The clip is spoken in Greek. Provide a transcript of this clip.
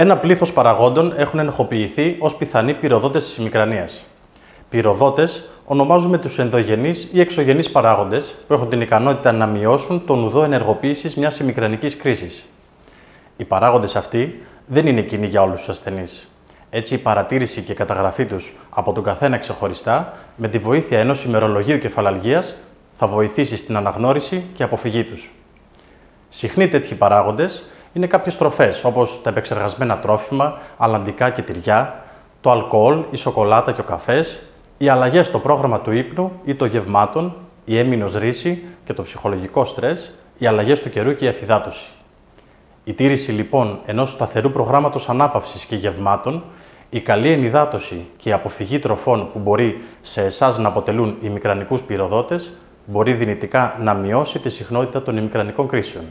Ένα πλήθος παραγόντων έχουν ενοχοποιηθεί ως πιθανοί πυροδότες της ημικρανία. Πυροδότες ονομάζουμε τους ενδογενείς ή εξωγενείς παράγοντες που έχουν την ικανότητα να μειώσουν τον ουδό ενεργοποίησης μιας ημικρανικής κρίσης. Οι παράγοντες αυτοί δεν είναι κοινοί για όλους τους ασθενείς. Έτσι, η παρατήρηση και η καταγραφή τους από τον καθένα ξεχωριστά, με τη βοήθεια ενός ημερολογίου κεφαλαλγία, θα βοηθήσει στην αναγνώριση και αποφυγή τους. Συχνοί τέτοιοι παράγοντες είναι κάποιες τροφές, όπως τα επεξεργασμένα τρόφιμα, αλλαντικά και τυριά, το αλκοόλ, η σοκολάτα και ο καφές, οι αλλαγές στο πρόγραμμα του ύπνου ή των γευμάτων, η έμεινος ρίση και το ψυχολογικό στρες, οι αλλαγές του καιρού και η αφυδάτωση. Η τήρηση λοιπόν ενός σταθερού προγράμματος ανάπαυσης και γευμάτων, η καλή ενυδάτωση και η αποφυγή τροφών που μπορεί σε εσάς να αποτελούν ημικρανικού πυροδότες, μπορεί δυνητικά να μειώσει τη συχνότητα των ημικρανικών κρίσεων.